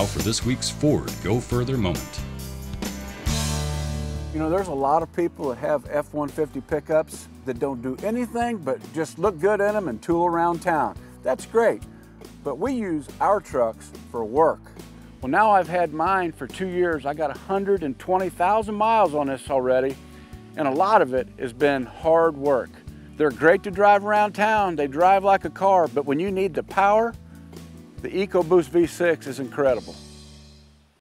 Now for this week's Ford Go Further moment. You know, there's a lot of people that have F-150 pickups that don't do anything but just look good in them and tool around town. That's great, but we use our trucks for work. Well, now I've had mine for two years. I got 120,000 miles on this already, and a lot of it has been hard work. They're great to drive around town. They drive like a car, but when you need the power, the EcoBoost V6 is incredible.